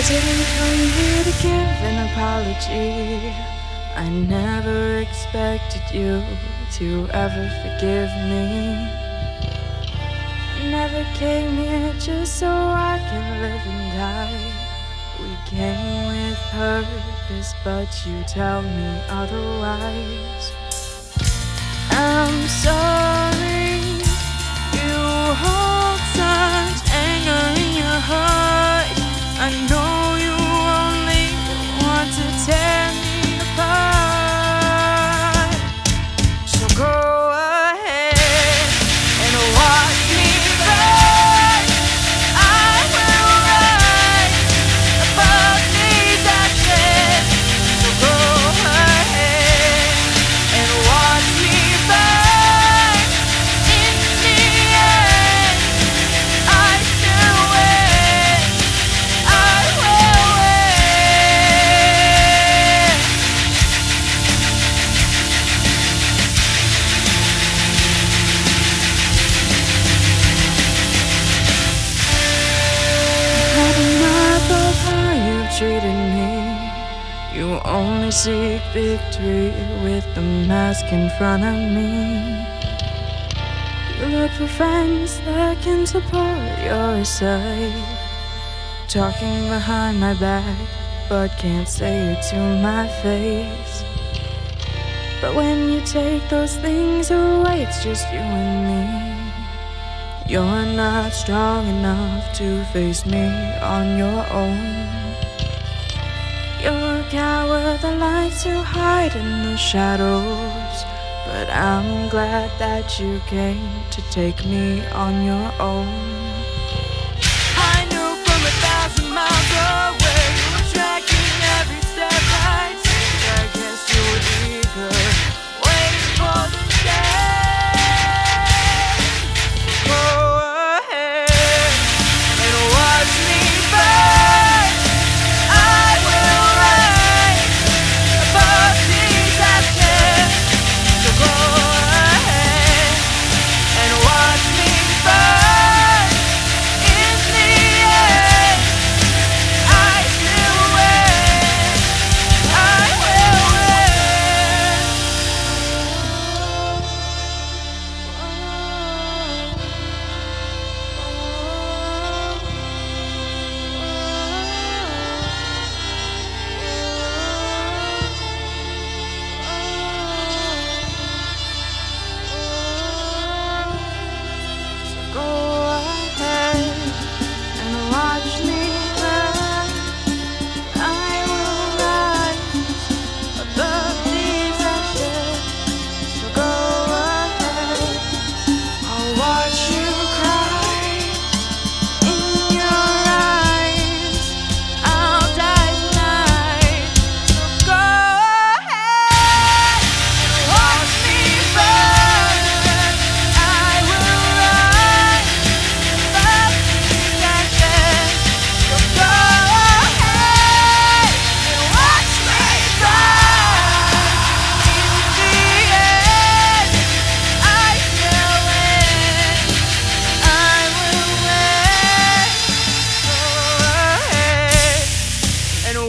I didn't come here to give an apology. I never expected you to ever forgive me. Never came here just so I can live and die. We came with purpose, but you tell me otherwise. I'm sorry only seek victory with the mask in front of me. You look for friends that can support your side. Talking behind my back, but can't say it to my face. But when you take those things away, it's just you and me. You're not strong enough to face me on your own. Coward that likes to hide in the shadows. But I'm glad that you came to take me on your own.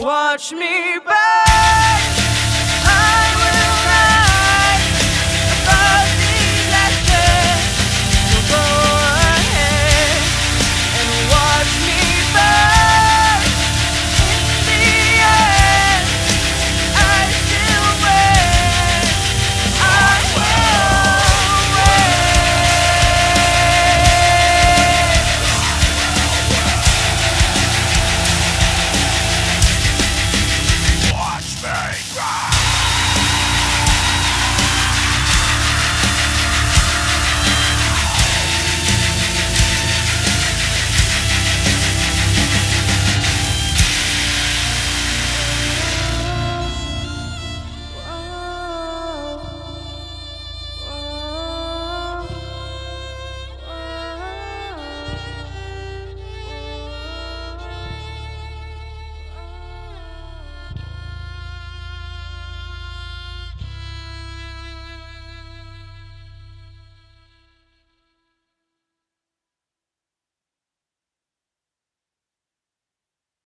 Watch me burn.